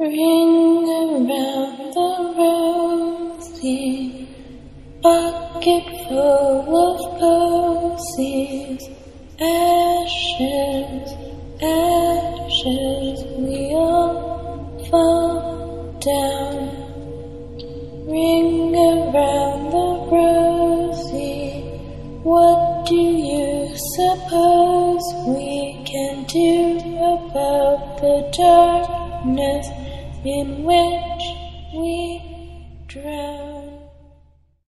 Ring around the rosy bucket full of posies, ashes, ashes, we all fall down. Ring around the rosy, what do you suppose we can do about the darkness? In which we drown.